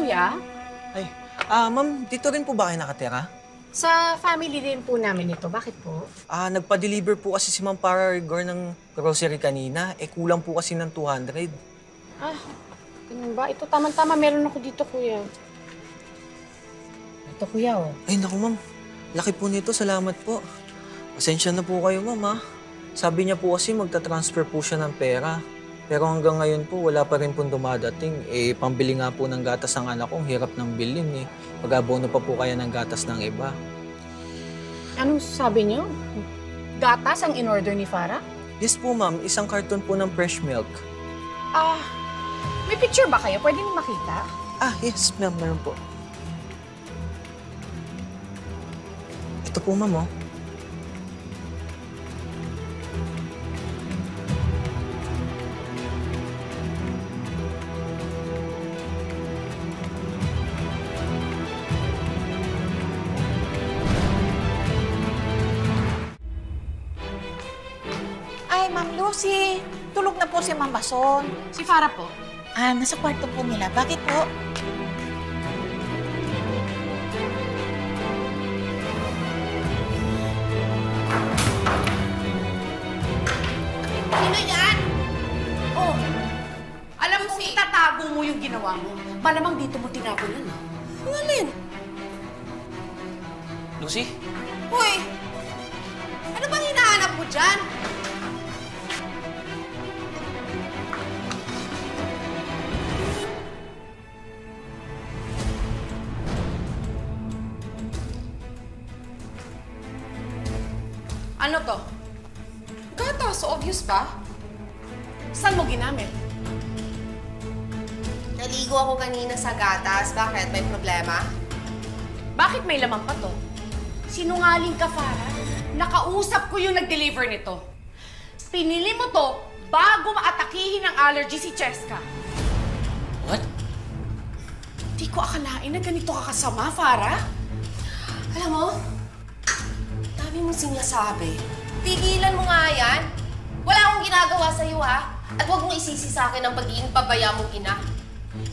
kuya? Ay, ah, ma'am, dito rin po ba kayo nakatira? Sa family din po namin ito. Bakit po? Ah, nagpa-deliver po kasi si Ma'am para rigor ng grocery kanina. Eh, kulang po kasi ng 200. Ah, ganun ba? Ito, tama-tama. Meron ako dito, kuya. Ito, kuya, oh. Ay, naku, ma'am. Laki po nito. Salamat po. Pasensya na po kayo, ma'am, ha? Sabi niya po kasi magta-transfer po siya ng pera. Pero hanggang ngayon po, wala pa rin pong dumadating. Eh, pambili nga po ng gatas ng anak ko, ang hirap ng bilhin eh. Mag-abono pa po kaya ng gatas ng iba. Anong sabi niyo? Gatas ang in-order ni Farah? Yes po, ma'am. Isang karton po ng fresh milk. Ah, may picture ba kayo? Pwede niyo makita? Ah, yes, ma'am. Meron po. Ito po, ma'am, oh. Ma'am Lucy. Tulog na po si Ma'am Bason. Si Farah po. Ah, nasa kwarto po nila. Bakit po? Sino yan? Oh, alam mo, itatago mo yung ginawa mo. Malamang dito mo tinapon yan. ah. Ang alin? Lucy? Hoy! Ano bang hinahanap mo dyan? Ano to? Gatas, obvious ba? Saan mo ginamit? Naligo ako kanina sa gatas. Bakit? May problema? Bakit may laman pa to? Sinungaling ka, Farah. Nakausap ko yung nag-deliver nito. Pinili mo to bago maatakihin ng allergy si Cheska. What? Di ko akalain na ganito ka kasama, Farah. Alam mo, dami mong sinasabi. Tigilan mo nga yan. Wala akong ginagawa sa'yo, ha? At huwag mong isisi sa akin ang pagiging pabaya mong ina.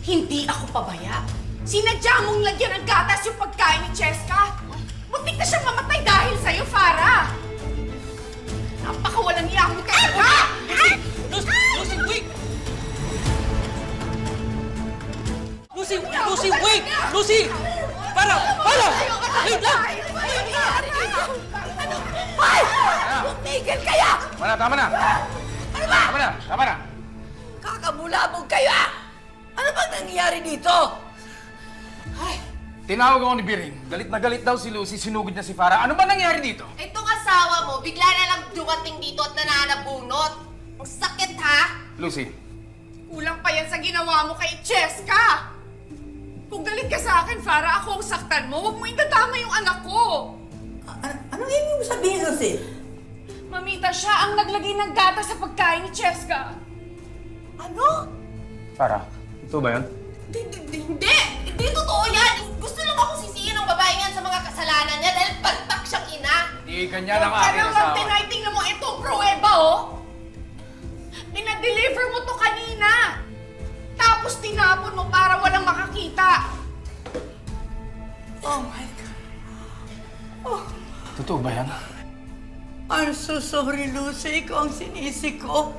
Hindi ako pabaya. Sinadya mong lagyan ng gatas yung pagkain ni Cheska. Muntik na siyang mamatay dahil sa'yo, Farah. Napakawalang iya mo talaga. Lucy! Lucy, wait! Lucy! Lucy, wait! Lucy! Para! Para! Wait lang! Tigil kaya! Tama na, tama na! Ano ba? Tama na, tama na! Kakamulabog kayo ah! Ano bang nangyayari dito? Ay, Tinawag ako ni Biring. Galit na galit daw si Lucy, sinugod niya si Farah. Ano ba nangyari dito? Itong asawa mo, bigla na lang dumating dito at nananabunot. Ang sakit, ha? Lucy, kulang pa yan sa ginawa mo kay Cheska! Kung galit ka sa akin, Farah, ako ang saktan mo. Huwag mo itadama yung anak ko. Anong ibig mo sabihin, Lucy? Mamita siya ang naglagay ng gata sa pagkain ni Cheska. Ano? Farah, ito ba di, hindi! Hindi totoo yan! Gusto lang ako sisihin ng babae yan sa mga kasalanan niya dahil palpak siyang ina. Hindi ganyan ang aking Ano asawa. tinay, tingnan mo itong pruweba, oh! Pinadeliver mo to kanina! Tapos tinapon mo para walang makakita. Oh my God. Totoo ba yan? I'm so sorry, Lucy. Ikaw ang sinisi ko.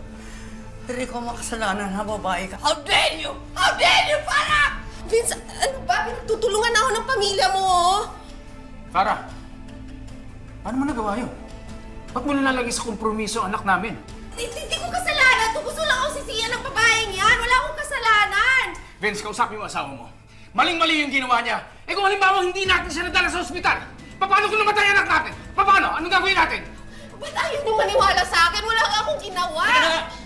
Pero ikaw makasalanan na babae ka. How dare you! How dare you, para! Vince, ano ba? Pinagtutulungan ako ng pamilya mo, oh! Farah, paano mo nagawa yun? Ba't mo nilalagay sa kompromiso ang anak namin? Hindi, hindi ko kasalanan to. Gusto lang ako sisiyan ng babaeng yan. Wala akong kasalanan. Vince, kausapin mo ang asawa mo. Maling-mali yung ginawa niya. Eh kung halimbawa hindi natin siya nadala sa ospital, paano kung namatay ang anak natin? Paano? Anong gagawin natin? Ba't ayaw mo maniwala sa akin? Wala akong ginawa. Halika na